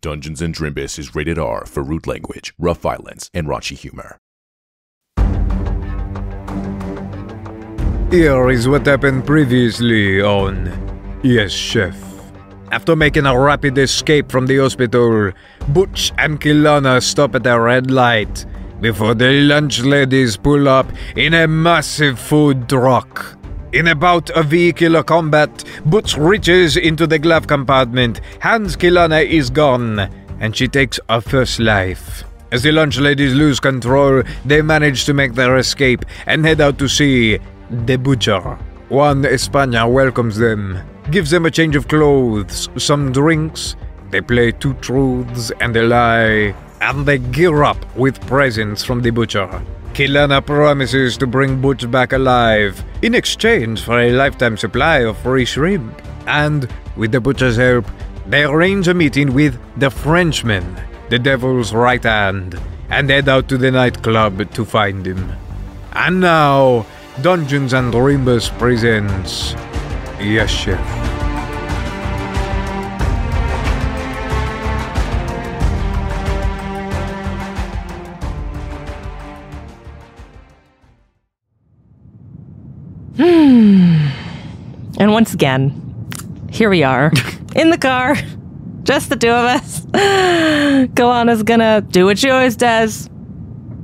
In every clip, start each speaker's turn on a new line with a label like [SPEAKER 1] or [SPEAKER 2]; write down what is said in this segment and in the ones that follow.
[SPEAKER 1] Dungeons and Drimbus is rated R for rude language, rough violence, and raunchy humor.
[SPEAKER 2] Here is what happened previously on Yes, Chef. After making a rapid escape from the hospital, Butch and Kilana stop at a red light before the lunch ladies pull up in a massive food truck. In about a vehicular combat, Butch reaches into the glove compartment, hands Kilana is gone, and she takes a first life. As the lunch ladies lose control, they manage to make their escape and head out to see the butcher. Juan España welcomes them, gives them a change of clothes, some drinks. They play two truths and a lie, and they gear up with presents from the butcher. Kilana promises to bring Butch back alive in exchange for a lifetime supply of free shrimp. And with the butcher's help, they arrange a meeting with the Frenchman, the devil's right hand, and head out to the nightclub to find him. And now, Dungeons and Drimbus presents Yes Chef.
[SPEAKER 3] And once again, here we are in the car, just the two of us. Kilana's gonna do what she always does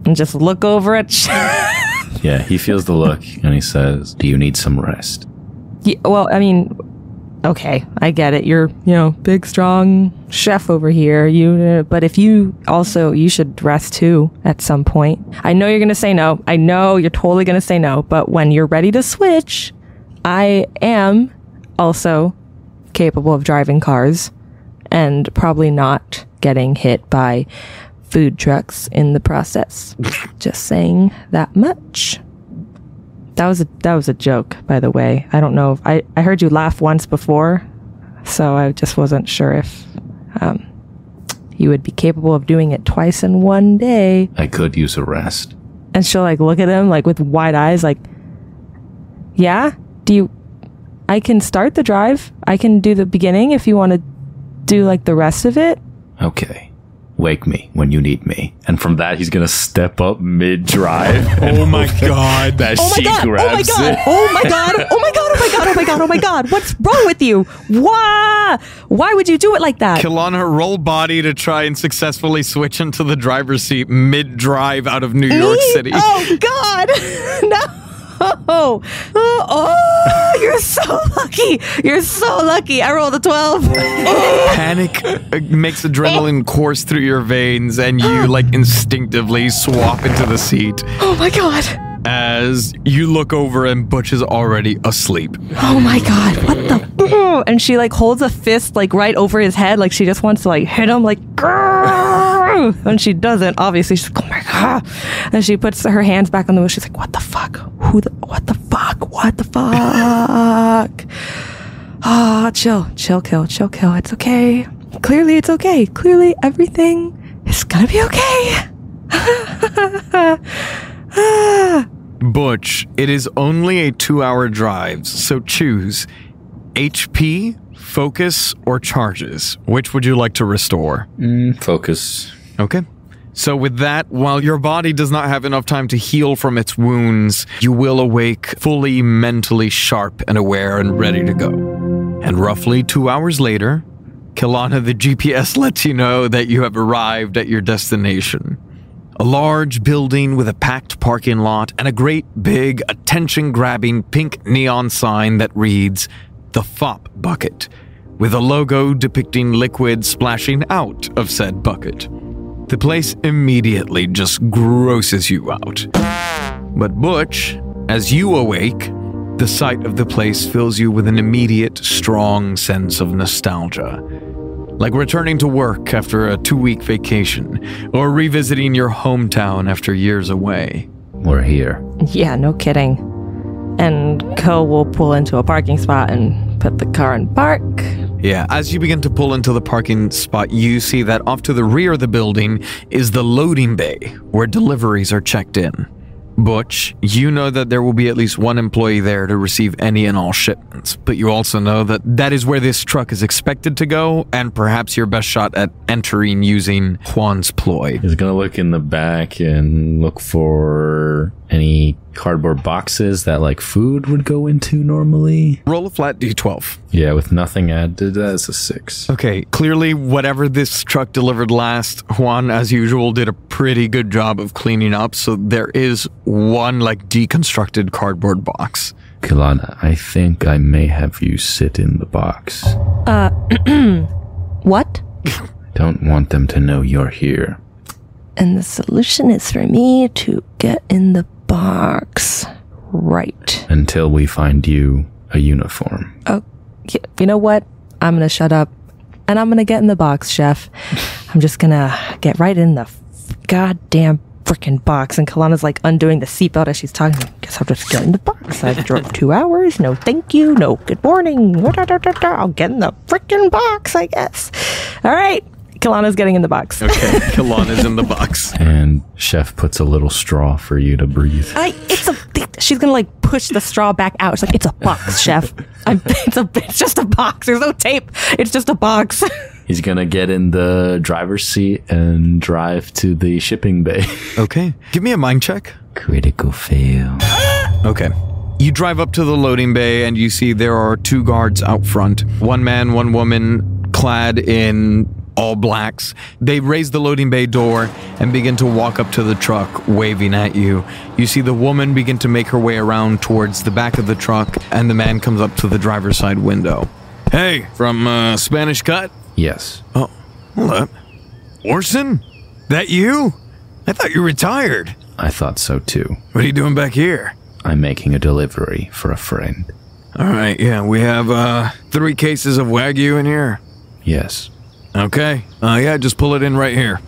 [SPEAKER 3] and just look over at.
[SPEAKER 4] Yeah, he feels the look and he says, Do you need some rest?
[SPEAKER 3] Yeah, well, I mean, okay, I get it. You're, you know, big, strong chef over here. You, uh, but if you also, you should rest too at some point. I know you're gonna say no. I know you're totally gonna say no. But when you're ready to switch, I am also capable of driving cars and probably not getting hit by food trucks in the process. Just saying that much. That was a that was a joke, by the way. I don't know if I, I heard you laugh once before, so I just wasn't sure if um, you would be capable of doing it twice in one day.
[SPEAKER 4] I could use a rest.
[SPEAKER 3] And she'll like look at him like with wide eyes, like, yeah. Do you? I can start the drive. I can do the beginning if you want to do like the rest of it.
[SPEAKER 4] Okay. Wake me when you need me. And from that, he's going to step up mid drive.
[SPEAKER 5] Oh my god.
[SPEAKER 4] that
[SPEAKER 3] Oh my
[SPEAKER 4] she
[SPEAKER 3] god! Oh my
[SPEAKER 4] grabs
[SPEAKER 3] god!
[SPEAKER 4] it.
[SPEAKER 3] Oh my god! Oh my god! Oh my god! Oh my god! Oh my god! What's wrong with you? Why? Why would you do it like that?
[SPEAKER 5] Kilana roll body to try and successfully switch into the driver's seat mid drive out of New York
[SPEAKER 3] Me?
[SPEAKER 5] City.
[SPEAKER 3] Oh God! no! Oh, oh, you're so lucky. You're so lucky. I rolled a 12.
[SPEAKER 5] Panic uh, makes adrenaline course through your veins, and you like instinctively swap into the seat
[SPEAKER 3] Oh my God.
[SPEAKER 5] as you look over and Butch is already asleep.
[SPEAKER 3] Oh my God. What the? And she like holds a fist like right over his head, like she just wants to like hit him, like. "Grrr." And she doesn't. Obviously, she's like, oh my God. And she puts her hands back on the wheel. She's like, what the fuck? Who the? What the fuck? What the fuck? Ah, chill, chill, kill, chill, kill. It's okay. Clearly, it's okay. Clearly, everything is gonna be okay.
[SPEAKER 5] Butch, it is only a two hour drive, so choose HP, focus, or charges. Which would you like to restore?
[SPEAKER 4] Focus.
[SPEAKER 5] Okay. So, with that, while your body does not have enough time to heal from its wounds, you will awake fully mentally sharp and aware and ready to go. And roughly two hours later, Kilana, the GPS lets you know that you have arrived at your destination. A large building with a packed parking lot and a great big, attention grabbing pink neon sign that reads The Fop Bucket, with a logo depicting liquid splashing out of said bucket. The place immediately just grosses you out. But Butch, as you awake, the sight of the place fills you with an immediate, strong sense of nostalgia. Like returning to work after a two week vacation, or revisiting your hometown after years away.
[SPEAKER 4] We're here.
[SPEAKER 3] Yeah, no kidding. And Co will pull into a parking spot and put the car in park.
[SPEAKER 5] Yeah, as you begin to pull into the parking spot, you see that off to the rear of the building is the loading bay where deliveries are checked in. Butch, you know that there will be at least one employee there to receive any and all shipments, but you also know that that is where this truck is expected to go, and perhaps your best shot at entering using Juan's ploy.
[SPEAKER 4] He's gonna look in the back and look for any cardboard boxes that like food would go into normally.
[SPEAKER 5] Roll a flat d12.
[SPEAKER 4] Yeah, with nothing added, that's a six.
[SPEAKER 5] Okay, clearly, whatever this truck delivered last, Juan, as usual, did a pretty good job of cleaning up. So there is one like deconstructed cardboard box.
[SPEAKER 4] Kilana, I think I may have you sit in the box.
[SPEAKER 3] Uh, what?
[SPEAKER 4] Don't want them to know you're here.
[SPEAKER 3] And the solution is for me to get in the box. Right.
[SPEAKER 4] Until we find you a uniform.
[SPEAKER 3] Oh, you know what? I'm gonna shut up and I'm gonna get in the box, chef. I'm just gonna get right in the goddamn freaking box. And Kilana's like undoing the seatbelt as she's talking. Guess I'll just get in the box. I drove two hours. No, thank you. No, good morning. I'll get in the freaking box, I guess. All right. Kilana's getting in the box.
[SPEAKER 5] Okay, Kilana's in the box.
[SPEAKER 4] And Chef puts a little straw for you to breathe.
[SPEAKER 3] I, it's a. She's gonna like push the straw back out. She's like, "It's a box, chef. I'm. It's a. It's just a box. There's no tape. It's just a box."
[SPEAKER 4] He's gonna get in the driver's seat and drive to the shipping bay.
[SPEAKER 5] Okay, give me a mind check.
[SPEAKER 4] Critical fail.
[SPEAKER 5] Okay. You drive up to the loading bay and you see there are two guards out front. One man, one woman, clad in all blacks. They raise the loading bay door and begin to walk up to the truck, waving at you. You see the woman begin to make her way around towards the back of the truck, and the man comes up to the driver's side window. Hey, from uh, Spanish Cut?
[SPEAKER 4] Yes.
[SPEAKER 5] Oh, hold up. Orson? That you? I thought you retired.
[SPEAKER 4] I thought so too.
[SPEAKER 5] What are you doing back here?
[SPEAKER 4] I'm making a delivery for a friend.
[SPEAKER 5] All right, yeah, we have uh three cases of wagyu in here.
[SPEAKER 4] Yes.
[SPEAKER 5] Okay. Uh yeah, just pull it in right here.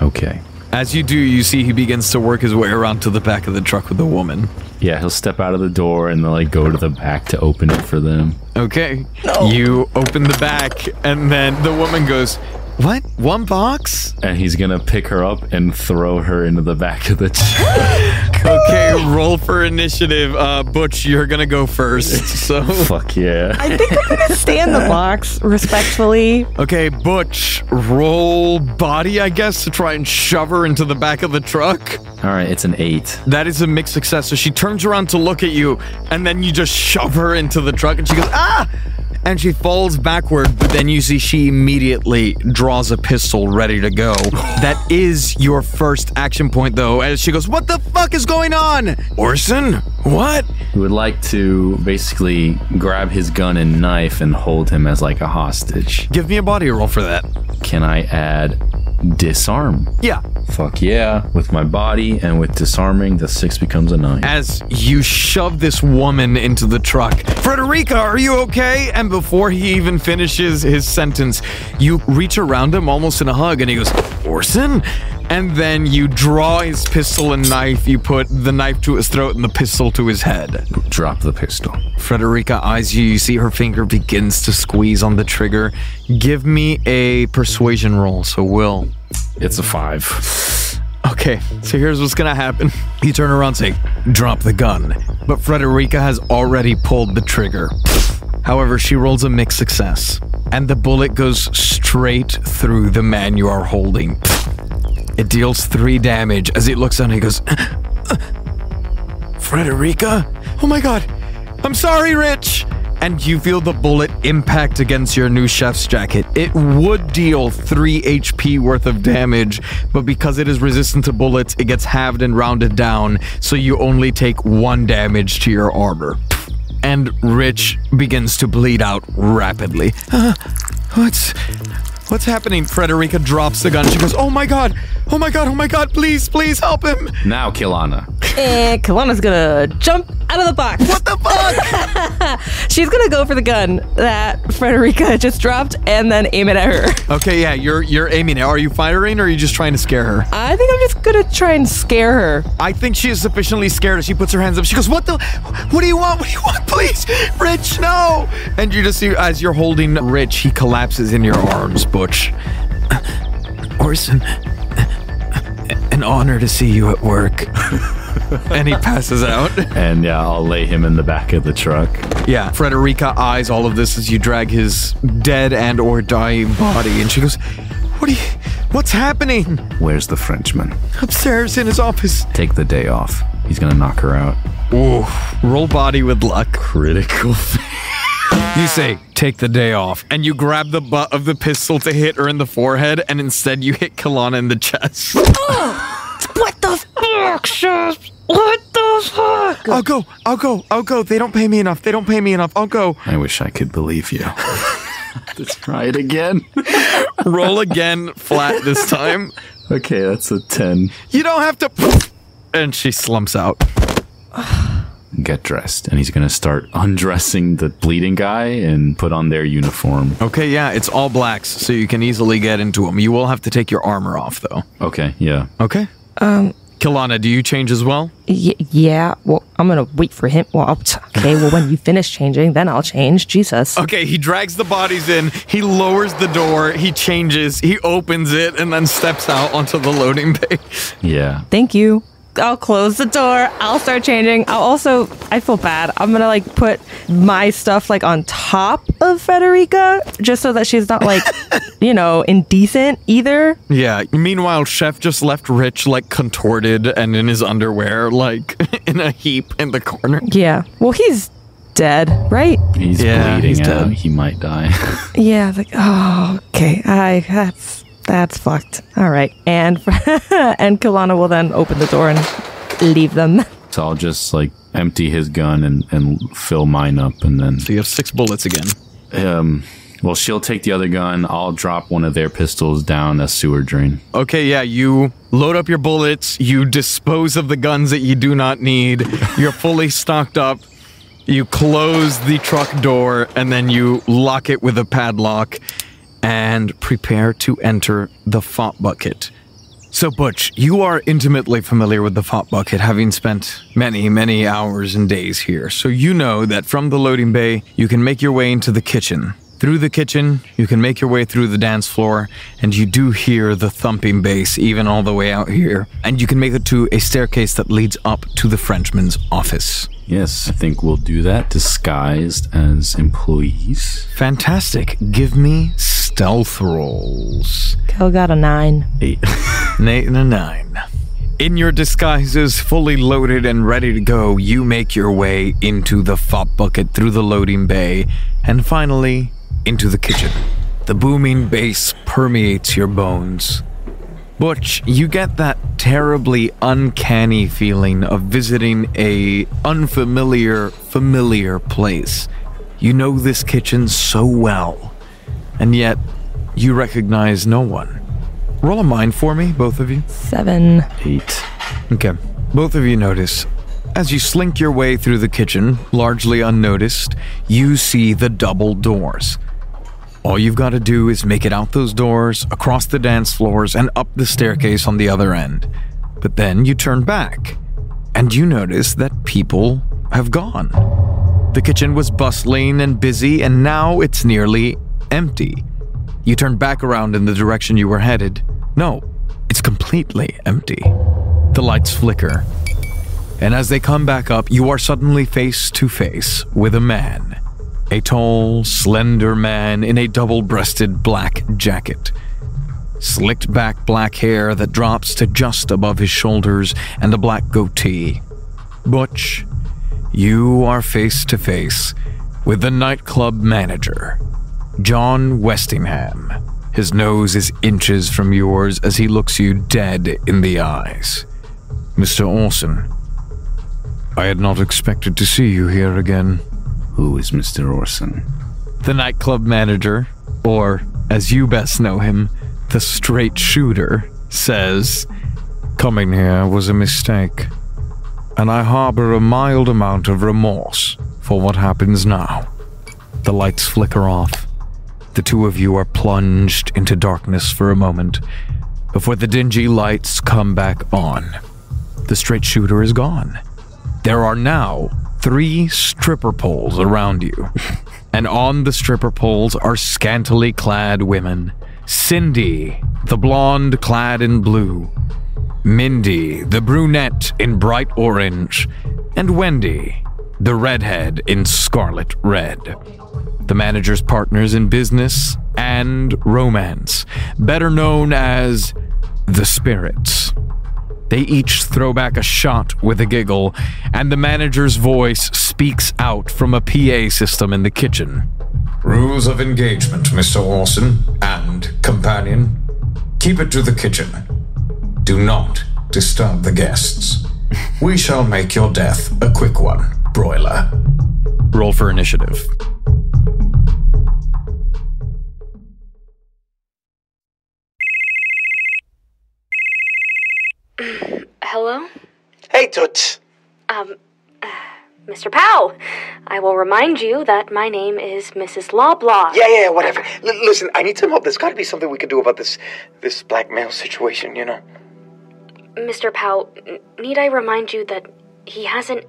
[SPEAKER 4] Okay.
[SPEAKER 5] As you do, you see he begins to work his way around to the back of the truck with the woman.
[SPEAKER 4] Yeah, he'll step out of the door and they'll like go to the back to open it for them.
[SPEAKER 5] Okay. No. You open the back and then the woman goes, "What? One box?"
[SPEAKER 4] And he's gonna pick her up and throw her into the back of the truck.
[SPEAKER 5] Okay, roll for initiative. Uh Butch, you're going to go first. So
[SPEAKER 4] Fuck yeah.
[SPEAKER 3] I think I'm gonna stay in the box respectfully.
[SPEAKER 5] Okay, Butch, roll body, I guess, to try and shove her into the back of the truck.
[SPEAKER 4] Alright, it's an eight.
[SPEAKER 5] That is a mixed success. So she turns around to look at you, and then you just shove her into the truck, and she goes, ah! And she falls backward, but then you see she immediately draws a pistol ready to go. that is your first action point, though, as she goes, What the fuck is going on? Orson? What?
[SPEAKER 4] We would like to basically grab his gun and knife and hold him as like a hostage.
[SPEAKER 5] Give me a body roll for that.
[SPEAKER 4] Can I add disarm?
[SPEAKER 5] Yeah.
[SPEAKER 4] Fuck yeah. With my body and with disarming, the six becomes a nine.
[SPEAKER 5] as you shove this woman into the truck. Frederica, are you okay? And before he even finishes his sentence, you reach around him almost in a hug and he goes, Orson? And then you draw his pistol and knife. You put the knife to his throat and the pistol to his head.
[SPEAKER 4] Drop the pistol.
[SPEAKER 5] Frederica eyes you. You see her finger begins to squeeze on the trigger. Give me a persuasion roll. So, Will.
[SPEAKER 4] It's a five.
[SPEAKER 5] Okay, so here's what's gonna happen. You turn around and say, drop the gun. But Frederica has already pulled the trigger. However, she rolls a mixed success, and the bullet goes straight through the man you are holding. It deals three damage as it looks and he goes, Frederica? Oh my god, I'm sorry, Rich! And you feel the bullet impact against your new chef's jacket. It would deal 3 HP worth of damage, but because it is resistant to bullets, it gets halved and rounded down, so you only take 1 damage to your armor. And Rich begins to bleed out rapidly. Uh, what's. What's happening? Frederica drops the gun. She goes, Oh my god! Oh my god! Oh my god! Please, please help him!
[SPEAKER 4] Now, Kilana.
[SPEAKER 3] Eh, and Kilana's gonna jump out of the box.
[SPEAKER 5] What the fuck?
[SPEAKER 3] She's gonna go for the gun that Frederica just dropped and then aim it at her.
[SPEAKER 5] okay, yeah, you're you're aiming it. Are you firing or are you just trying to scare her?
[SPEAKER 3] I think I'm just gonna try and scare her.
[SPEAKER 5] I think she is sufficiently scared as she puts her hands up. She goes, What the? What do you want? What do you want? Please, Rich, no! And you just see as you're holding Rich, he collapses in your arms, Butch. Orson, an honor to see you at work. and he passes out.
[SPEAKER 4] And yeah, I'll lay him in the back of the truck.
[SPEAKER 5] Yeah, Frederica eyes all of this as you drag his dead and or dying body, and she goes, "What are you? What's happening?"
[SPEAKER 6] Where's the Frenchman?
[SPEAKER 5] Upstairs in his office.
[SPEAKER 6] Take the day off. He's gonna knock her out.
[SPEAKER 5] Ooh, roll body with luck.
[SPEAKER 4] Critical.
[SPEAKER 5] You say, take the day off, and you grab the butt of the pistol to hit her in the forehead, and instead you hit Kilana in the chest.
[SPEAKER 3] What the fuck, Chef? What the fuck?
[SPEAKER 5] I'll go, I'll go, I'll go. They don't pay me enough. They don't pay me enough. I'll go.
[SPEAKER 6] I wish I could believe you.
[SPEAKER 4] Let's try it again.
[SPEAKER 5] Roll again, flat this time.
[SPEAKER 4] Okay, that's a 10.
[SPEAKER 5] You don't have to. And she slumps out.
[SPEAKER 6] Get dressed.
[SPEAKER 4] And he's gonna start undressing the bleeding guy and put on their uniform.
[SPEAKER 5] Okay, yeah, it's all blacks, so you can easily get into them. You will have to take your armor off, though.
[SPEAKER 4] Okay, yeah.
[SPEAKER 5] Okay. Um. Kilana, do you change as well?
[SPEAKER 3] Y- yeah. Well, I'm gonna wait for him. Well, I'll t- okay. Well, when you finish changing, then I'll change. Jesus.
[SPEAKER 5] Okay, he drags the bodies in, he lowers the door, he changes, he opens it, and then steps out onto the loading bay.
[SPEAKER 4] Yeah.
[SPEAKER 3] Thank you. I'll close the door. I'll start changing. I'll also, I feel bad. I'm gonna like put my stuff like on top of Frederica just so that she's not like, you know, indecent either.
[SPEAKER 5] Yeah, meanwhile, Chef just left Rich like contorted and in his underwear, like in a heap in the corner.
[SPEAKER 3] Yeah. Well, he's dead, right?
[SPEAKER 4] He's
[SPEAKER 5] Yeah,
[SPEAKER 4] bleeding
[SPEAKER 5] he's
[SPEAKER 4] out.
[SPEAKER 5] dead.
[SPEAKER 4] He might die.
[SPEAKER 3] Yeah. Like, oh, okay. I that's that's fucked. All right. And and Kilana will then open the door and leave them.
[SPEAKER 4] so I'll just like empty his gun and, and fill mine up and then
[SPEAKER 5] So you have six bullets again.
[SPEAKER 4] um well she'll take the other gun, I'll drop one of their pistols down a sewer drain.
[SPEAKER 5] Okay, yeah, you load up your bullets, you dispose of the guns that you do not need, you're fully stocked up, you close the truck door, and then you lock it with a padlock and prepare to enter the fop bucket. So, Butch, you are intimately familiar with the fop bucket, having spent many, many hours and days here. So, you know that from the loading bay, you can make your way into the kitchen. Through the kitchen, you can make your way through the dance floor, and you do hear the thumping bass even all the way out here. And you can make it to a staircase that leads up to the Frenchman's office.
[SPEAKER 4] Yes, I think we'll do that disguised as employees.
[SPEAKER 5] Fantastic. Give me stealth rolls.
[SPEAKER 3] Kel got a nine.
[SPEAKER 4] Eight.
[SPEAKER 5] Nate and a nine. In your disguises, fully loaded and ready to go, you make your way into the fop bucket through the loading bay, and finally into the kitchen. The booming bass permeates your bones. Butch, you get that terribly uncanny feeling of visiting a unfamiliar, familiar place. You know this kitchen so well, and yet you recognize no one. Roll a mind for me, both of you.
[SPEAKER 3] Seven.
[SPEAKER 4] Eight.
[SPEAKER 5] Okay. Both of you notice. As you slink your way through the kitchen, largely unnoticed, you see the double doors. All you've got to do is make it out those doors, across the dance floors, and up the staircase on the other end. But then you turn back, and you notice that people have gone. The kitchen was bustling and busy, and now it's nearly empty. You turn back around in the direction you were headed. No, it's completely empty. The lights flicker. And as they come back up, you are suddenly face to face with a man. A tall, slender man in a double breasted black jacket. Slicked back black hair that drops to just above his shoulders and a black goatee. Butch, you are face to face with the nightclub manager, John Westingham. His nose is inches from yours as he looks you dead in the eyes. Mr. Orson, I had not expected to see you here again.
[SPEAKER 6] Who is Mr. Orson?
[SPEAKER 5] The nightclub manager, or as you best know him, the straight shooter, says, Coming here was a mistake, and I harbor a mild amount of remorse for what happens now. The lights flicker off. The two of you are plunged into darkness for a moment before the dingy lights come back on. The straight shooter is gone. There are now three stripper poles around you, and on the stripper poles are scantily clad women. Cindy, the blonde clad in blue,
[SPEAKER 7] Mindy, the brunette in bright orange, and Wendy, the redhead in scarlet red. The manager's partners in business and romance, better known as the spirits. They each throw back a shot with a giggle, and the manager's voice speaks out from a PA system in the kitchen.
[SPEAKER 8] Rules of engagement, Mr. Orson and companion. Keep it to the kitchen. Do not disturb the guests. We shall make your death a quick one, broiler.
[SPEAKER 7] Roll for initiative.
[SPEAKER 9] Hello?
[SPEAKER 5] Hey, Toots.
[SPEAKER 9] Um, uh, Mr. Powell, I will remind you that my name is Mrs. Loblaw.
[SPEAKER 5] Yeah, yeah, whatever. L- listen, I need some help. There's got to be something we can do about this this blackmail situation, you know.
[SPEAKER 9] Mr. Powell, n- need I remind you that he hasn't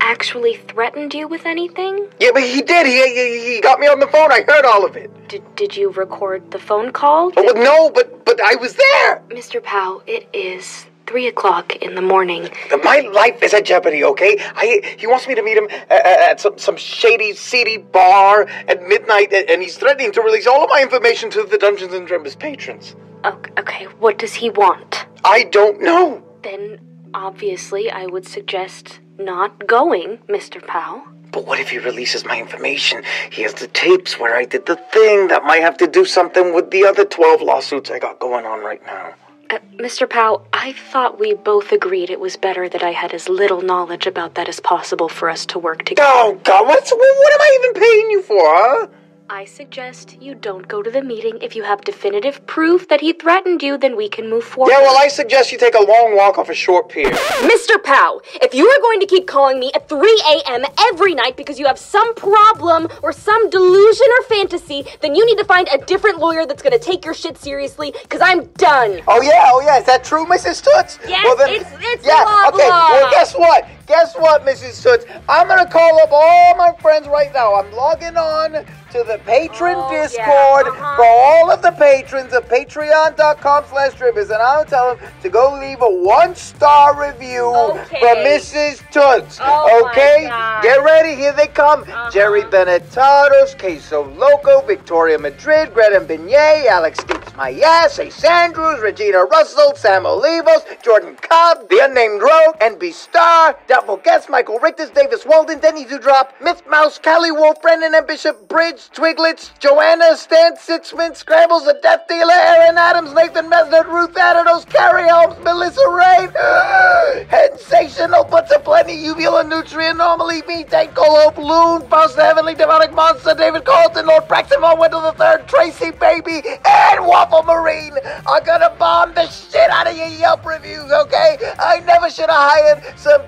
[SPEAKER 9] actually threatened you with anything?
[SPEAKER 5] Yeah, but he did. He, he he got me on the phone. I heard all of it.
[SPEAKER 9] Did, did you record the phone call?
[SPEAKER 5] Oh, well, no, but but I was there.
[SPEAKER 9] Mr. Powell, it is three o'clock in the morning.
[SPEAKER 5] My life is at jeopardy. Okay, I he wants me to meet him at, at some some shady, seedy bar at midnight, and he's threatening to release all of my information to the Dungeons and Dragons patrons.
[SPEAKER 9] Ok- Okay, what does he want?
[SPEAKER 5] I don't know.
[SPEAKER 9] Then, obviously, I would suggest not going, Mr. Powell.
[SPEAKER 5] But what if he releases my information? He has the tapes where I did the thing. That might have to do something with the other 12 lawsuits I got going on right now.
[SPEAKER 9] Uh, Mr. Powell, I thought we both agreed it was better that I had as little knowledge about that as possible for us to work together.
[SPEAKER 5] Oh, God, what's, what, what am I even paying you for, huh?
[SPEAKER 9] I suggest you don't go to the meeting. If you have definitive proof that he threatened you, then we can move forward.
[SPEAKER 5] Yeah, well, I suggest you take a long walk off a short pier.
[SPEAKER 9] Mr. Pow, if you are going to keep calling me at 3 a.m. every night because you have some problem or some delusion or fantasy, then you need to find a different lawyer that's going to take your shit seriously, because I'm done.
[SPEAKER 5] Oh, yeah, oh, yeah, is that true, Mrs. Toots?
[SPEAKER 9] Yes,
[SPEAKER 5] well, then,
[SPEAKER 9] it's- it's
[SPEAKER 5] Yeah,
[SPEAKER 9] blah,
[SPEAKER 5] okay,
[SPEAKER 9] blah.
[SPEAKER 5] well, guess what? Guess what, Mrs. Toots? I'm gonna call up all my friends right now. I'm logging on to the patron
[SPEAKER 9] Oh, yeah,
[SPEAKER 5] Discord
[SPEAKER 9] uh-huh.
[SPEAKER 5] for all of the patrons of patreon.com slash drimbus, and I'll tell them to go leave a one-star review
[SPEAKER 9] Okay.
[SPEAKER 5] for Mrs. Toots.
[SPEAKER 9] Oh,
[SPEAKER 5] okay?
[SPEAKER 9] Uh-huh.
[SPEAKER 5] Get ready, here they come. Jerry Benetatos, Queso Loco, Victoria Madrid, Greta Beignet, Alex Keeps My Ass, Ace Andrews, Regina Russell, Sam Olivos, Jordan Cobb, The Unnamed Rogue, NB Star, Doubtful Guest, Michael Richter's, Davis Walden, Denny Dewdrop, Myth Mouse, Callie Wolf, Brendan and Bishop Bridge, Twiglets, Joanna, Stan Sitzman, Scrambles, The Death Dealer, Aaron Adams, Nathan Mesner, Ruth Adados, Carrie Holmes, Melissa Rain, Sensational, but to plenty, uvula nutrient, normally me, Tank Hope, Loon, Faust, the Heavenly Demonic Monster, David Carlton, Lord Braxton, Wendell the Third, Tracy Baby, and Waffle Marine. Are gonna bomb the shit out of your Yelp reviews, okay? I never should have hired some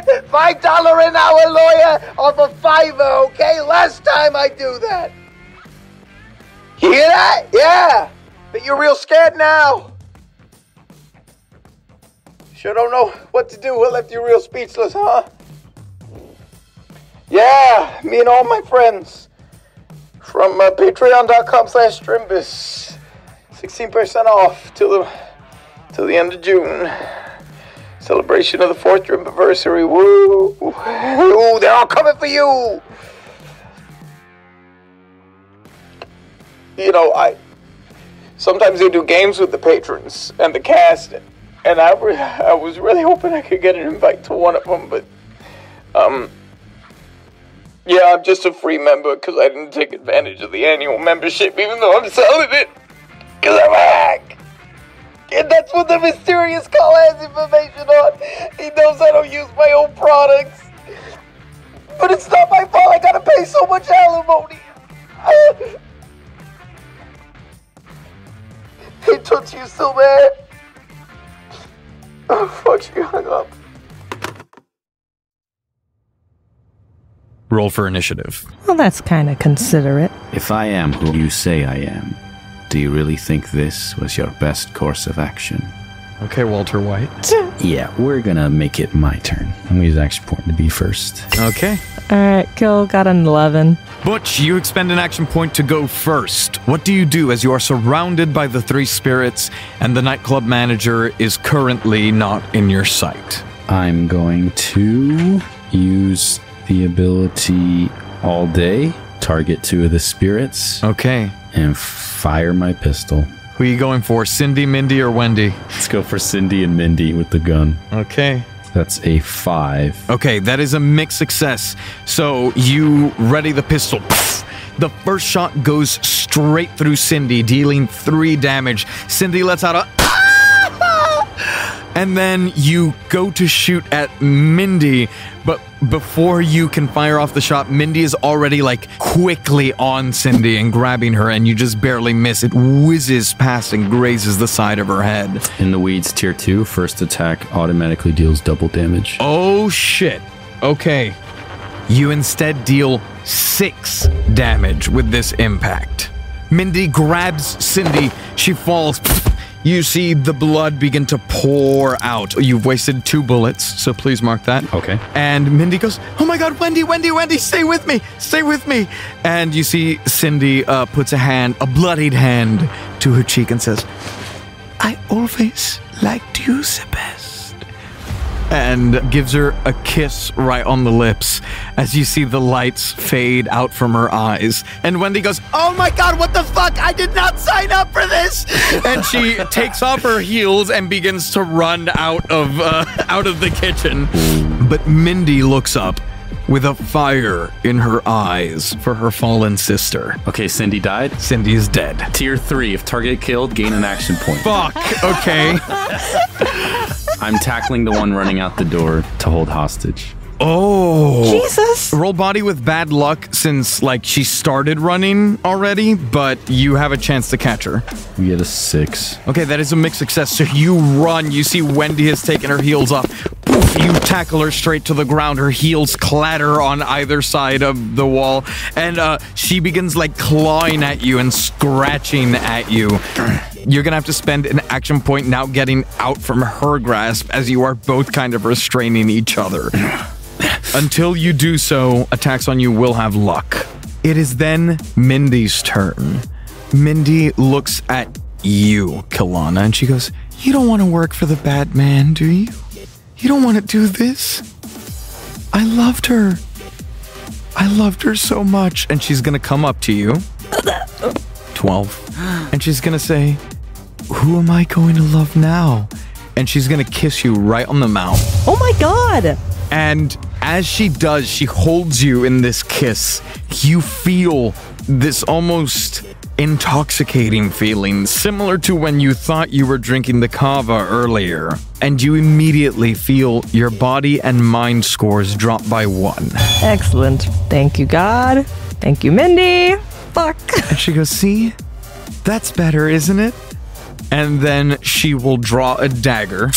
[SPEAKER 5] two-bit, $5 an hour lawyer off of Fiverr, okay? Last time I do that. Hear that? Yeah. But you're real scared now. Sure don't know what to do. What left you real speechless, huh? Yeah, me and all my friends from uh, patreon.com slash Drimbus. 16% off till the, till the end of June. Celebration of the fourth anniversary. Woo! They're all coming for you! You know, I sometimes they do games with the patrons and the cast, and I, I was really hoping I could get an invite to one of them, but um, yeah, I'm just a free member because I didn't take advantage of the annual membership, even though I'm selling it because I'm a hack. And that's what the mysterious call has information on. He knows I don't use my own products. But it's not my fault. I gotta pay so much alimony. Hey, Toots, you still there? Oh, fuck, she hung up.
[SPEAKER 7] Roll for initiative.
[SPEAKER 3] Well, that's kind of considerate.
[SPEAKER 4] If I am who you say I am, do you really think this was your best course of action?
[SPEAKER 7] Okay, Walter White.
[SPEAKER 10] Yeah, we're gonna make it my turn. I'm gonna use action point to be first.
[SPEAKER 7] Okay.
[SPEAKER 3] All right, kill got an 11.
[SPEAKER 5] Butch, you expend an action point to go first. What do you do as you are surrounded by the three spirits and the nightclub manager is currently not in your sight?
[SPEAKER 4] I'm going to use the ability all day, target two of the spirits,
[SPEAKER 5] Okay.
[SPEAKER 4] and fire my pistol.
[SPEAKER 5] Who are you going for, Cindy, Mindy, or Wendy?
[SPEAKER 4] Let's go for Cindy and Mindy with the gun.
[SPEAKER 5] Okay.
[SPEAKER 4] That's a five.
[SPEAKER 5] Okay, that is a mixed success. So you ready the pistol. The first shot goes straight through Cindy, dealing three damage. Cindy lets out a. And then you go to shoot at Mindy, but before you can fire off the shot, Mindy is already like quickly on Cindy and grabbing her, and you just barely miss. It whizzes past and grazes the side of her head.
[SPEAKER 4] In the weeds, tier two, first attack automatically deals double damage.
[SPEAKER 5] Oh shit. Okay. You instead deal six damage with this impact. Mindy grabs Cindy. She falls. You see the blood begin to pour out. You've wasted two bullets, so please mark that.
[SPEAKER 4] Okay.
[SPEAKER 5] And Mindy goes, Oh my god, Wendy, Wendy, Wendy, stay with me, stay with me. And you see Cindy uh, puts a hand, a bloodied hand, to her cheek and says, I always liked you the best. And gives her a kiss right on the lips as you see the lights fade out from her eyes. And Wendy goes, Oh my god, what the fuck? I did not sign up for this. And she takes off her heels and begins to run out of uh, out of the kitchen. But Mindy looks up with a fire in her eyes for her fallen sister.
[SPEAKER 4] Okay, Cindy died.
[SPEAKER 5] Cindy is dead.
[SPEAKER 4] Tier three, if target killed, gain an action point.
[SPEAKER 5] Fuck. Okay.
[SPEAKER 4] I'm tackling the one running out the door to hold hostage.
[SPEAKER 5] Oh.
[SPEAKER 3] Jesus.
[SPEAKER 5] Roll body with bad luck since like she started running already, but you have a chance to catch her.
[SPEAKER 4] We get a six.
[SPEAKER 5] Okay, that is a mixed success. So you run, you see Wendy has taken her heels off. Poof, you tackle her straight to the ground. Her heels clatter on either side of the wall, and uh, she begins like clawing at you and scratching at you. You're gonna have to spend an action point now getting out from her grasp as you are both kind of restraining each other. Until you do so, attacks on you will have luck. It is then Mindy's turn. Mindy looks at you, Kilana, and she goes, You don't want to work for the Batman, do you? You don't want to do this? I loved her. I loved her so much. And she's going to come up to you. 12. And she's going to say, Who am I going to love now? And she's going to kiss you right on the mouth.
[SPEAKER 3] Oh my god.
[SPEAKER 5] And as she does, she holds you in this kiss. You feel this almost intoxicating feeling, similar to when you thought you were drinking the kava earlier. And you immediately feel your body and mind scores drop by one.
[SPEAKER 3] Excellent. Thank you, God. Thank you, Mindy. Fuck.
[SPEAKER 5] And she goes, See? That's better, isn't it? And then she will draw a dagger.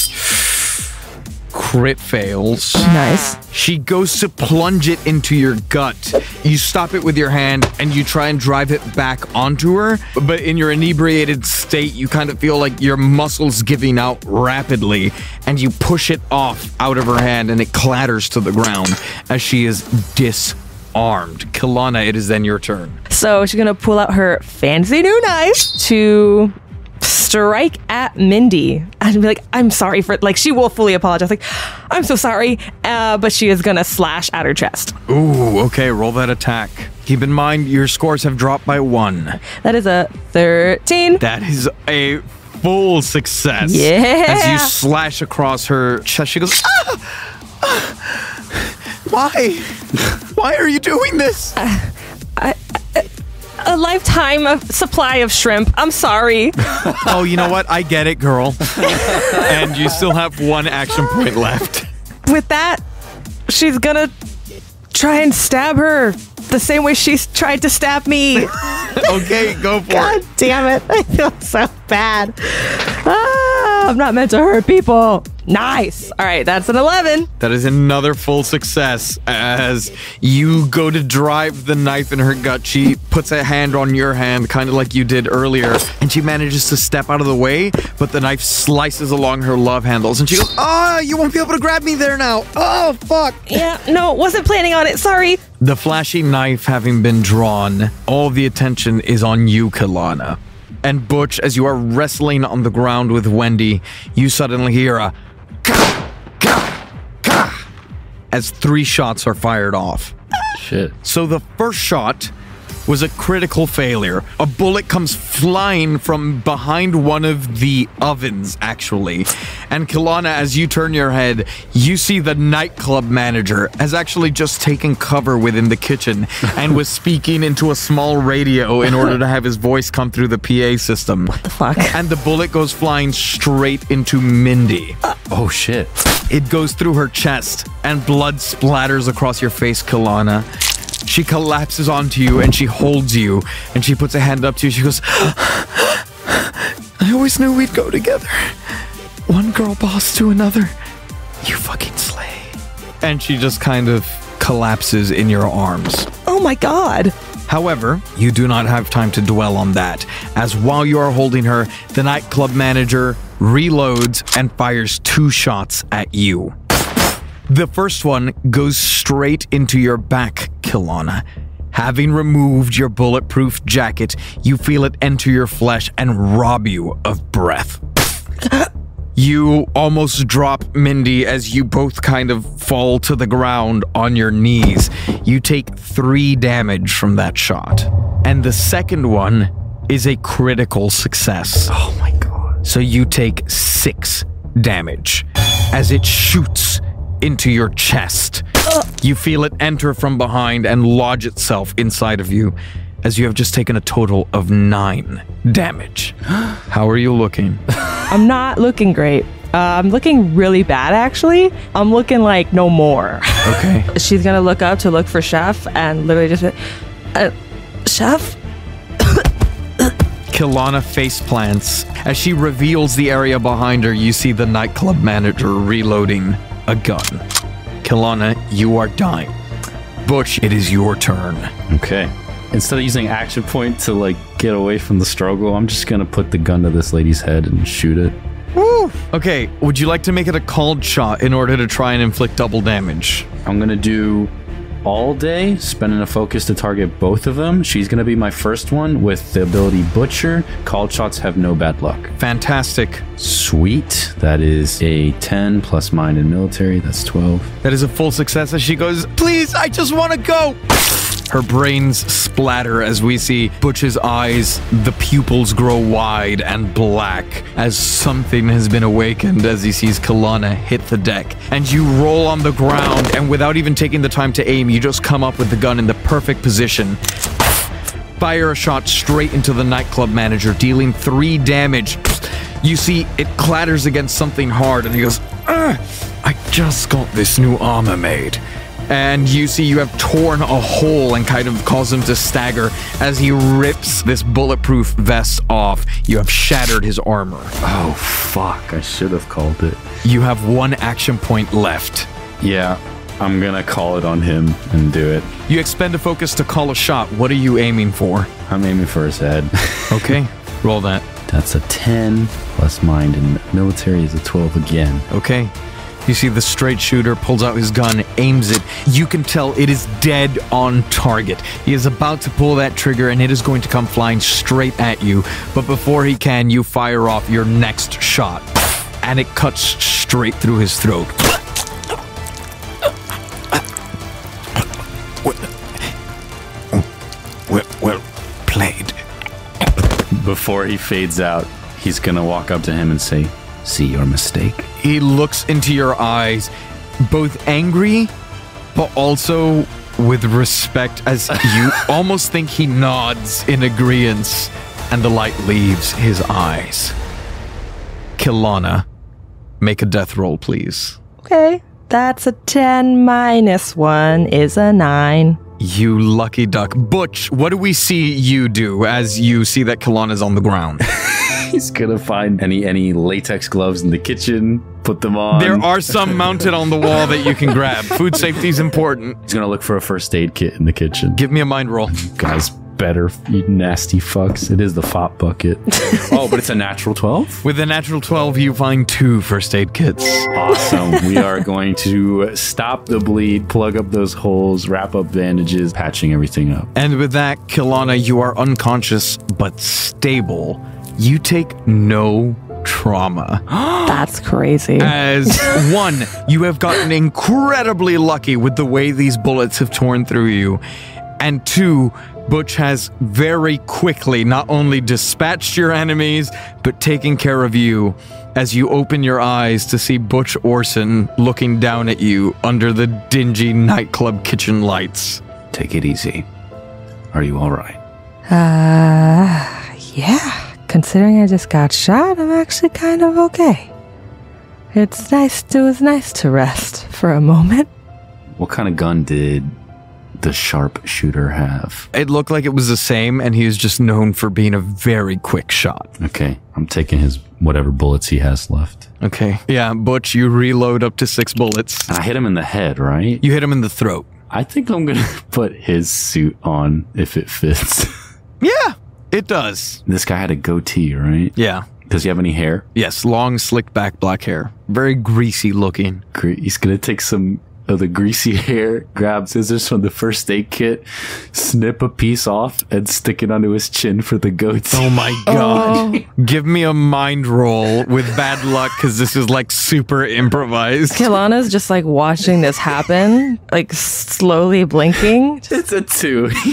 [SPEAKER 5] Crit fails.
[SPEAKER 3] Nice.
[SPEAKER 5] She goes to plunge it into your gut. You stop it with your hand and you try and drive it back onto her. But in your inebriated state, you kind of feel like your muscles giving out rapidly and you push it off out of her hand and it clatters to the ground as she is disarmed. Kilana, it is then your turn.
[SPEAKER 3] So she's gonna pull out her fancy new knife to strike at Mindy and be like, "I'm sorry for." Like she will fully apologize, like, "I'm so sorry," uh, but she is gonna slash at her chest.
[SPEAKER 5] Ooh, okay, roll that attack. Keep in mind your scores have dropped by one.
[SPEAKER 3] That is a thirteen.
[SPEAKER 5] That is a full success.
[SPEAKER 3] Yeah.
[SPEAKER 5] As you slash across her chest, she goes, "Ah! Ah! Why? Why are you doing this?
[SPEAKER 3] A lifetime of supply of shrimp. I'm sorry.
[SPEAKER 5] oh, you know what? I get it, girl. and you still have one action point left.
[SPEAKER 3] With that, she's gonna try and stab her the same way she's tried to stab me.
[SPEAKER 5] okay, go for it.
[SPEAKER 3] God
[SPEAKER 5] it.
[SPEAKER 3] damn it. I feel so bad. Ah, I'm not meant to hurt people. Nice. All right, that's an 11.
[SPEAKER 5] That is another full success. As you go to drive the knife in her gut, she puts a hand on your hand, kind of like you did earlier, and she manages to step out of the way, but the knife slices along her love handles, and she goes, Oh, you won't be able to grab me there now. Oh, fuck.
[SPEAKER 3] Yeah, no, wasn't planning on it. Sorry.
[SPEAKER 5] The flashy knife having been drawn, all the attention is on you, Kilana. And Butch, as you are wrestling on the ground with Wendy, you suddenly hear a as three shots are fired off.
[SPEAKER 4] Shit.
[SPEAKER 5] So the first shot was a critical failure. A bullet comes flying from behind one of the ovens, actually. And Kilana, as you turn your head, you see the nightclub manager has actually just taken cover within the kitchen and was speaking into a small radio in order to have his voice come through the PA system. What
[SPEAKER 3] the fuck?
[SPEAKER 5] And the bullet goes flying straight into Mindy.
[SPEAKER 4] Uh, oh shit.
[SPEAKER 5] It goes through her chest, and blood splatters across your face, Kilana. She collapses onto you and she holds you and she puts a hand up to you. She goes, I always knew we'd go together. One girl boss to another. You fucking slay. And she just kind of collapses in your arms.
[SPEAKER 3] Oh my god.
[SPEAKER 5] However, you do not have time to dwell on that, as while you are holding her, the nightclub manager reloads and fires two shots at you. The first one goes straight into your back, Kilana. Having removed your bulletproof jacket, you feel it enter your flesh and rob you of breath. You almost drop Mindy as you both kind of fall to the ground on your knees. You take three damage from that shot. And the second one is a critical success. Oh my god. So you take six damage as it shoots into your chest. You feel it enter from behind and lodge itself inside of you as you have just taken a total of nine damage. How are you looking?
[SPEAKER 3] I'm not looking great. Uh, I'm looking really bad, actually. I'm looking like no more.
[SPEAKER 5] Okay.
[SPEAKER 3] She's gonna look up to look for Chef and literally just, uh, Chef?
[SPEAKER 5] Kilana face plants. As she reveals the area behind her, you see the nightclub manager reloading a gun. Kilana, you are dying. Butch, it is your turn.
[SPEAKER 4] Okay. Instead of using action point to like get away from the struggle, I'm just gonna put the gun to this lady's head and shoot it.
[SPEAKER 5] Woo! Okay, would you like to make it a called shot in order to try and inflict double damage?
[SPEAKER 4] I'm gonna do all day, spending a focus to target both of them. She's gonna be my first one with the ability Butcher. Called shots have no bad luck.
[SPEAKER 5] Fantastic.
[SPEAKER 4] Sweet. That is a 10 plus mine in military. That's 12.
[SPEAKER 5] That is a full success as she goes, Please, I just want to go. Her brains splatter as we see Butch's eyes, the pupils grow wide and black as something has been awakened as he sees Kilana hit the deck. And you roll on the ground, and without even taking the time to aim, you just come up with the gun in the perfect position. Fire a shot straight into the nightclub manager, dealing three damage. You see, it clatters against something hard, and he goes, "Ugh, I just got this new armor made. And you see, you have torn a hole and kind of cause him to stagger as he rips this bulletproof vest off. You have shattered his armor.
[SPEAKER 4] Oh, fuck. I should have called it.
[SPEAKER 5] You have one action point left.
[SPEAKER 4] Yeah, I'm gonna call it on him and do it.
[SPEAKER 5] You expend a focus to call a shot. What are you aiming for?
[SPEAKER 4] I'm aiming for his head.
[SPEAKER 5] Okay, roll that.
[SPEAKER 4] That's a 10 plus mind and military is a 12 again.
[SPEAKER 5] Okay. You see the straight shooter pulls out his gun, aims it. You can tell it is dead on target. He is about to pull that trigger and it is going to come flying straight at you. But before he can, you fire off your next shot. And it cuts straight through his throat. Well, well played.
[SPEAKER 4] Before he fades out, he's gonna walk up to him and say, See your mistake.
[SPEAKER 5] He looks into your eyes, both angry, but also with respect, as you almost think he nods in agreement, and the light leaves his eyes. Kilana, make a death roll, please.
[SPEAKER 3] Okay. That's a 10 minus 1 is a 9.
[SPEAKER 5] You lucky duck. Butch, what do we see you do as you see that Kilana's on the ground?
[SPEAKER 4] He's gonna find any any latex gloves in the kitchen, put them on.
[SPEAKER 5] There are some mounted on the wall that you can grab. Food safety is important.
[SPEAKER 4] He's gonna look for a first aid kit in the kitchen.
[SPEAKER 5] Give me a mind roll.
[SPEAKER 4] Guys, better, you nasty fucks. It is the fop bucket. oh, but it's a natural 12?
[SPEAKER 5] With a natural 12, you find two first aid kits.
[SPEAKER 4] Awesome. we are going to stop the bleed, plug up those holes, wrap up bandages, patching everything up.
[SPEAKER 5] And with that, Kilana, you are unconscious but stable. You take no trauma.
[SPEAKER 3] That's crazy.
[SPEAKER 5] As one, you have gotten incredibly lucky with the way these bullets have torn through you. And two, Butch has very quickly not only dispatched your enemies, but taken care of you as you open your eyes to see Butch Orson looking down at you under the dingy nightclub kitchen lights.
[SPEAKER 4] Take it easy. Are you alright?
[SPEAKER 3] Uh, yeah. Considering I just got shot, I'm actually kind of okay. It's nice. It was nice to rest for a moment.
[SPEAKER 4] What kind of gun did the sharpshooter have?
[SPEAKER 5] It looked like it was the same, and he is just known for being a very quick shot.
[SPEAKER 4] Okay, I'm taking his whatever bullets he has left.
[SPEAKER 5] Okay. Yeah, Butch, you reload up to six bullets.
[SPEAKER 4] And I hit him in the head, right?
[SPEAKER 5] You hit him in the throat.
[SPEAKER 4] I think I'm gonna put his suit on if it fits.
[SPEAKER 5] Yeah, it does.
[SPEAKER 4] this guy had a goatee, right?
[SPEAKER 5] Yeah.
[SPEAKER 4] Does he have any hair?
[SPEAKER 5] Yes, long, slick back black hair. Very greasy looking.
[SPEAKER 4] Gre- He's gonna take some of the greasy hair, grab scissors from the first aid kit, snip a piece off, and stick it onto his chin for the goatee.
[SPEAKER 5] Oh my god. Oh. Give me a mind roll with bad luck because this is like super improvised.
[SPEAKER 3] Kilana's just like watching this happen, like slowly blinking.
[SPEAKER 4] It's a two.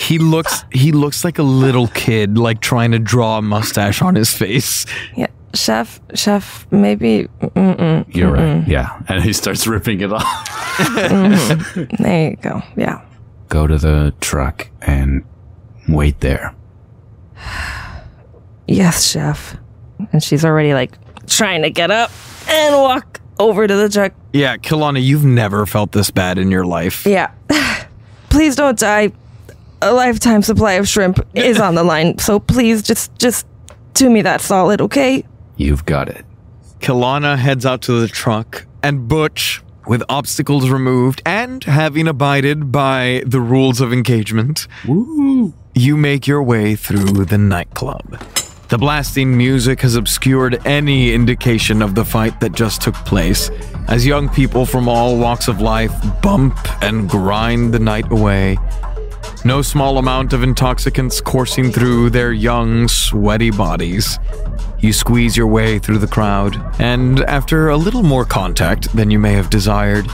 [SPEAKER 5] He looks he looks like a little kid like trying to draw a mustache on his face.
[SPEAKER 3] Yeah, chef, chef, maybe. Mm-mm,
[SPEAKER 4] You're right. Yeah. And he starts ripping it off. Mm-hmm.
[SPEAKER 3] there you go. Yeah.
[SPEAKER 4] Go to the truck and wait there.
[SPEAKER 3] Yes, chef. And she's already like trying to get up and walk over to the truck.
[SPEAKER 5] Yeah, Kilana, you've never felt this bad in your life.
[SPEAKER 3] Yeah. please don't die. A lifetime supply of shrimp is on the line, so please just just do me that solid, okay?
[SPEAKER 4] You've got it.
[SPEAKER 5] Kilana heads out to the truck, and Butch, with obstacles removed and having abided by the rules of engagement, you make your way through the nightclub. The blasting music has obscured any indication of the fight that just took place, as young people from all walks of life bump and grind the night away. No small amount of intoxicants coursing through their young, sweaty bodies. You squeeze your way through the crowd, and after a little more contact than you may have desired,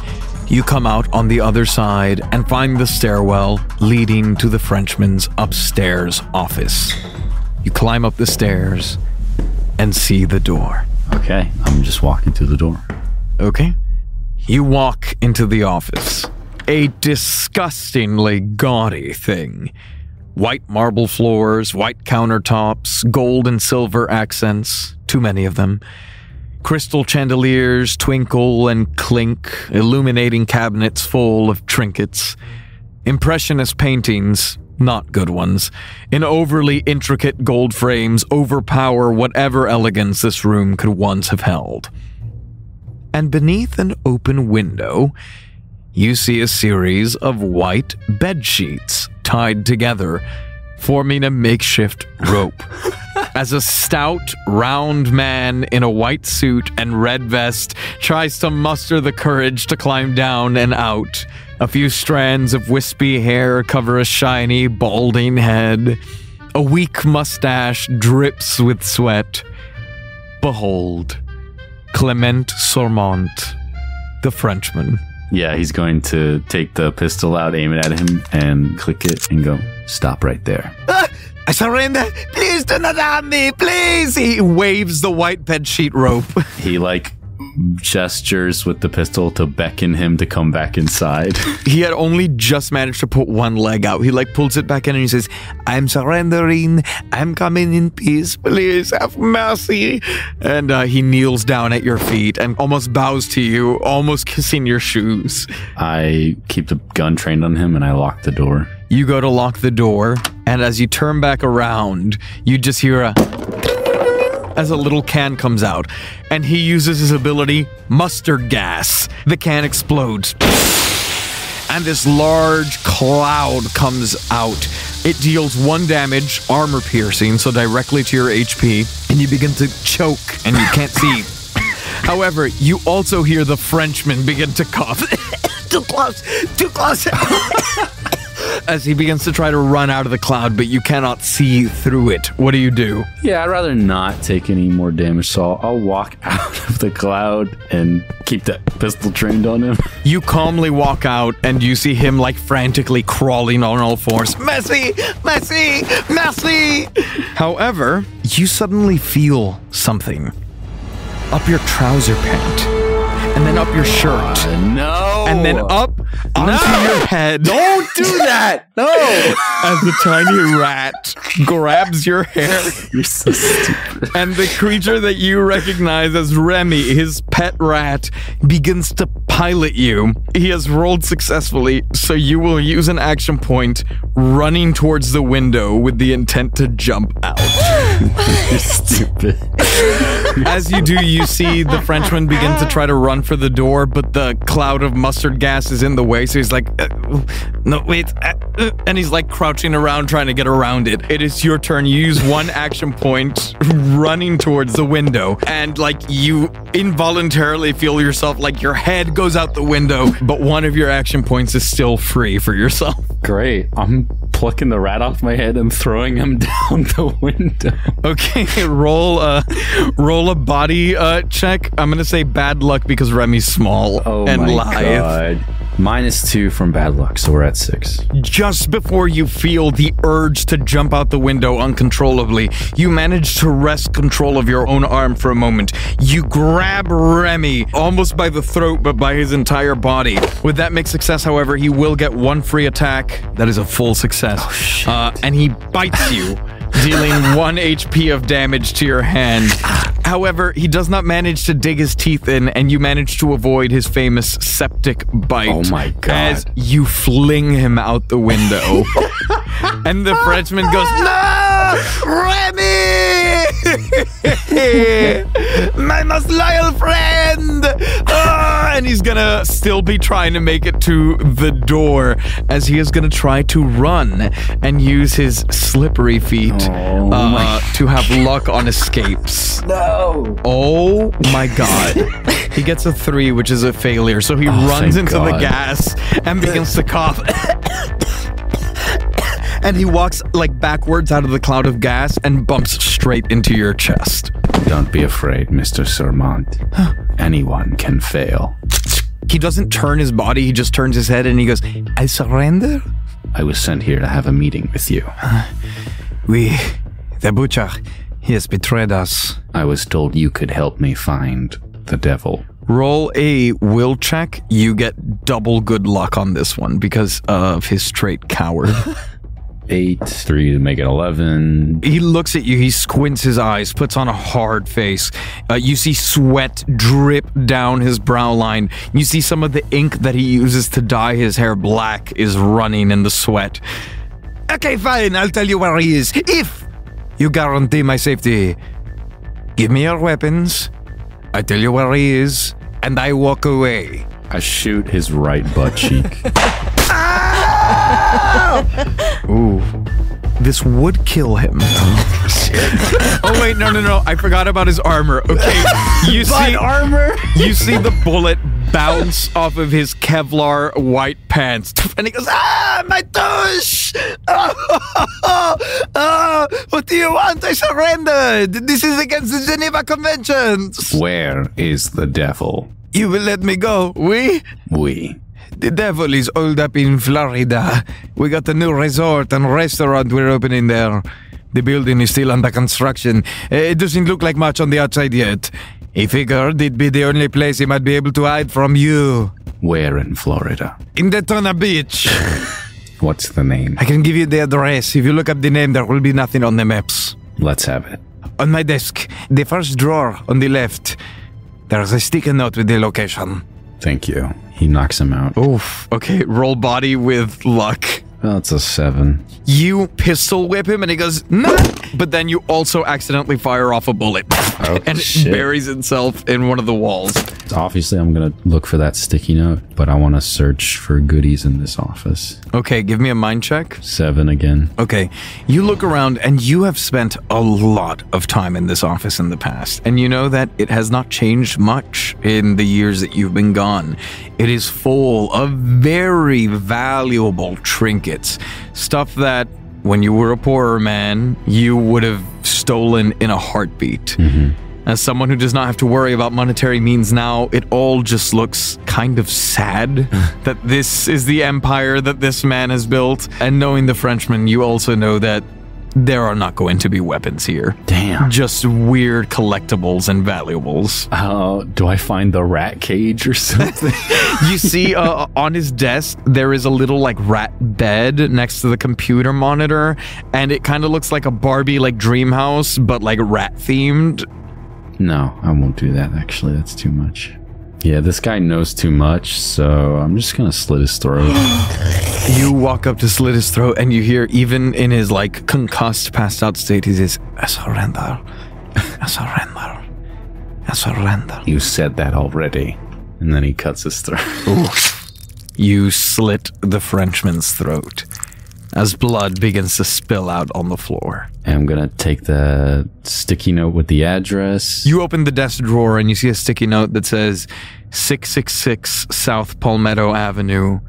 [SPEAKER 5] you come out on the other side and find the stairwell leading to the Frenchman's upstairs office. You climb up the stairs and see the door.
[SPEAKER 4] Okay. I'm just walking through the door.
[SPEAKER 5] Okay. You walk into the office. A disgustingly gaudy thing. White marble floors, white countertops, gold and silver accents, too many of them. Crystal chandeliers twinkle and clink, illuminating cabinets full of trinkets. Impressionist paintings, not good ones, in overly intricate gold frames overpower whatever elegance this room could once have held and beneath an open window, you see a series of white bed sheets tied together, forming a makeshift rope. As a stout, round man in a white suit and red vest tries to muster the courage to climb down and out, a few strands of wispy hair cover a shiny, balding head. A weak mustache drips with sweat. Behold, Clement Sormont, the Frenchman.
[SPEAKER 4] Yeah, he's going to take the pistol out, aim it at him, and click it and go, stop right there.
[SPEAKER 5] I surrender. Please do not harm me. Please. He waves the white bedsheet rope.
[SPEAKER 4] He like gestures with the pistol to beckon him to come back inside.
[SPEAKER 5] he had only just managed to put one leg out. He like pulls it back in and he says, I'm surrendering. I'm coming in peace. Please have mercy. And uh, he kneels down at your feet and almost bows to you, almost kissing your shoes.
[SPEAKER 4] I keep the gun trained on him and I lock the door.
[SPEAKER 5] You go to lock the door, and as you turn back around, you just hear a as a little can comes out, and he uses his ability mustard gas. The can explodes. And this large cloud comes out. It deals one damage, armor piercing, so directly to your HP, and you begin to choke and you can't see. However, you also hear the Frenchman begin to cough. too close, too close. As he begins to try to run out of the cloud, but you cannot see through it. What do you do?
[SPEAKER 4] Yeah, I'd rather not take any more damage, so I'll, walk out of the cloud and keep that pistol trained on him.
[SPEAKER 5] You calmly walk out and you see him like frantically crawling on all fours. Messi! Messi! Messi! However, you suddenly feel something up your trouser pant, and then up your shirt, uh,
[SPEAKER 4] no!
[SPEAKER 5] and then up onto your head.
[SPEAKER 4] Don't do that! No!
[SPEAKER 5] As the tiny rat grabs your hair.
[SPEAKER 4] You're so stupid.
[SPEAKER 5] And the creature that you recognize as Remy, his pet rat, begins to pilot you. He has rolled successfully, so you will use an action point running towards the window with the intent to jump out.
[SPEAKER 4] You're stupid.
[SPEAKER 5] As you do, you see the Frenchman begin to try to run for the door, but the cloud of mustard gas is in the way, so he's like, uh, no, wait. uh, uh," and he's like crouching around trying to get around it. It is your turn. You use one action point running towards the window, and like you involuntarily feel yourself like your head goes out the window, but one of your action points is still free for yourself.
[SPEAKER 4] Great. I'm plucking the rat off my head and throwing him down the window.
[SPEAKER 5] Okay, roll a roll a body uh, check. I'm gonna say bad luck because Remy's small
[SPEAKER 4] Oh
[SPEAKER 5] and
[SPEAKER 4] my
[SPEAKER 5] lithe.
[SPEAKER 4] god. Minus two from bad luck, so we're at six.
[SPEAKER 5] Just before you feel the urge to jump out the window uncontrollably, you manage to wrest control of your own arm for a moment. You grab Remy almost by the throat, but by his entire body. With that mixed success, however, he will get one free attack. That is a full success. Oh, uh, and he bites you. dealing one HP of damage to your hand. However, he does not manage to dig his teeth in, and you manage to avoid his famous septic bite.
[SPEAKER 4] Oh my God.
[SPEAKER 5] As you fling him out the window. and the Frenchman goes, No! Remy! My most loyal friend! Ah! and he's gonna still be trying to make it to the door as he is gonna try to run and use his slippery feet
[SPEAKER 4] Oh
[SPEAKER 5] uh, to have luck on escapes.
[SPEAKER 4] No.
[SPEAKER 5] Oh my god. he gets a three, which is a failure. So he runs
[SPEAKER 4] thank
[SPEAKER 5] into the gas and begins to cough. And he walks like backwards out of the cloud of gas and bumps straight into your chest.
[SPEAKER 4] Don't be afraid, Mr. Sermont. Anyone can fail.
[SPEAKER 5] He doesn't turn his body, he just turns his head and he goes, I surrender?
[SPEAKER 4] I was sent here to have a meeting with you.
[SPEAKER 2] Ah, we, the butcher, he has betrayed us.
[SPEAKER 4] I was told you could help me find the devil.
[SPEAKER 5] Roll a will check. You get double good luck on this one because of his trait coward.
[SPEAKER 4] Eight, three to make it 11.
[SPEAKER 5] He looks at you, he squints his eyes, puts on a hard face. Uh, you see sweat drip down his brow line. You see some of the ink that he uses to dye his hair black is running in the sweat. Okay, fine, I'll tell you where he is. If you guarantee my safety, give me your weapons. I tell you where he is, and I walk away.
[SPEAKER 4] I shoot his right butt cheek.
[SPEAKER 5] Ooh. This would kill him. oh wait, no, no, no! I forgot about his armor. Okay, you see
[SPEAKER 4] armor?
[SPEAKER 5] You see the bullet bounce off of his Kevlar white pants, and he goes, "Ah, my douche! Ah, what do you want? I surrendered. This is against the Geneva Conventions.
[SPEAKER 4] Where is the devil?
[SPEAKER 5] You will let me go? We?
[SPEAKER 4] We.
[SPEAKER 2] The devil is old up in Florida. We got a new resort and restaurant we're opening there. The building is still under construction. Uh, It doesn't look like much on the outside yet. He figured it'd be the only place he might be able to hide from you.
[SPEAKER 4] Where in Florida?
[SPEAKER 2] In Daytona Beach.
[SPEAKER 4] What's the name?
[SPEAKER 2] I can give you the address. If you look up the name, there will be nothing on the maps.
[SPEAKER 4] Let's have it.
[SPEAKER 2] On my desk, the first drawer on the left, there's a sticky note with the location.
[SPEAKER 4] Thank you. He knocks him out.
[SPEAKER 5] Oof. Okay, roll body with luck.
[SPEAKER 4] That's a seven.
[SPEAKER 5] You pistol whip him and he goes, nah! But then you also accidentally fire off a bullet. Oh, and it buries itself in one of the walls.
[SPEAKER 4] Obviously, I'm gonna look for that sticky note, but I want to search for goodies in this office.
[SPEAKER 5] Okay, give me a mind check.
[SPEAKER 4] Seven again.
[SPEAKER 5] Okay, you look around and you have spent a lot of time in this office in the past, and you know that it has not changed much in the years that you've been gone. It is full of very valuable trinkets, stuff that when you were a poorer man, you would have stolen in a heartbeat. Mm-hmm. As someone who does not have to worry about monetary means now, it all just looks kind of sad that this is the empire that this man has built. And knowing the Frenchman, you also know that there are not going to be weapons here.
[SPEAKER 4] Damn.
[SPEAKER 5] Just weird collectibles and valuables.
[SPEAKER 4] Uh, do I find the rat cage or something?
[SPEAKER 5] You see, uh, on his desk, there is a little like rat bed next to the computer monitor, and it kind of looks like a Barbie like dream house, but like rat themed.
[SPEAKER 4] no, I won't do that. Actually, that's too much. Yeah, this guy knows too much, so I'm just gonna slit his throat.
[SPEAKER 5] You walk up to slit his throat, and you hear, even in his like concussed, passed out state, he says, "I surrender, I surrender, I surrender."
[SPEAKER 4] you said that already. And then he cuts his throat.
[SPEAKER 5] You slit the Frenchman's throat as blood begins to spill out on the floor.
[SPEAKER 4] I'm gonna take the sticky note with the address.
[SPEAKER 5] You open the desk drawer and you see a sticky note that says 666 South Palmetto Avenue.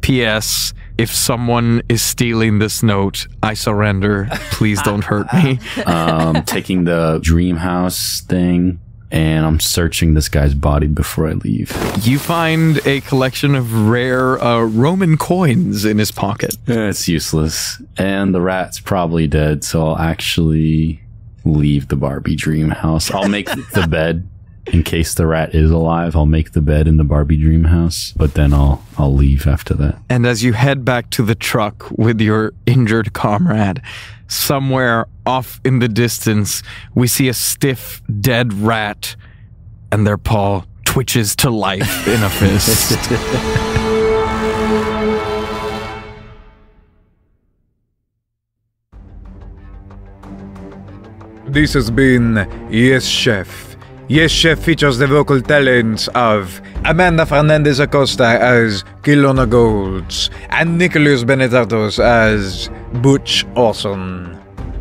[SPEAKER 5] P.S. If someone is stealing this note, I surrender. Please don't hurt me.
[SPEAKER 4] um, taking the dream house thing, and I'm searching this guy's body before I leave.
[SPEAKER 5] You find a collection of rare uh, Roman coins in his pocket.
[SPEAKER 4] It's useless, and the rat's probably dead. So I'll actually leave the Barbie dream house. I'll make the bed in case the rat is alive. I'll make the bed in the Barbie dream house, but then I'll I'll leave after that.
[SPEAKER 5] And as you head back to the truck with your injured comrade, somewhere off in the distance, we see a stiff, dead rat, and their paw twitches to life in a fist.
[SPEAKER 2] This has been Yes Chef. Yes Chef features the vocal talents of Amanda Fernandez Acosta as Kilana Golds and Nicholas Benetatos as Butch Orson.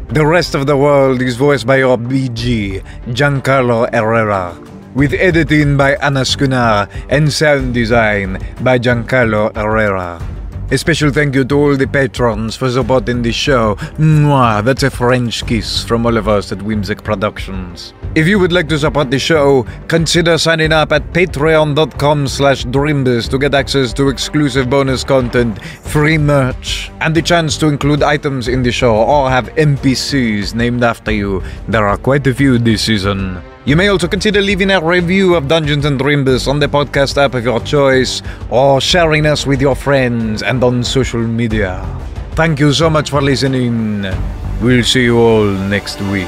[SPEAKER 2] The rest of the world is voiced by your BG, Giancarlo Herrera, with editing by Hannah Schooner and sound design by Giancarlo Herrera. A special thank you to all the patrons for supporting the show. Mwah, that's a French kiss from all of us at Whimsic Productions. If you would like to support the show, consider signing up at patreon.com slash drimbus to get access to exclusive bonus content, free merch, and the chance to include items in the show or have NPCs named after you. There are quite a few this season. You may also consider leaving a review of Dungeons and Drimbus on the podcast app of your choice, or sharing us with your friends and on social media. Thank you so much for listening. We'll see you all next week.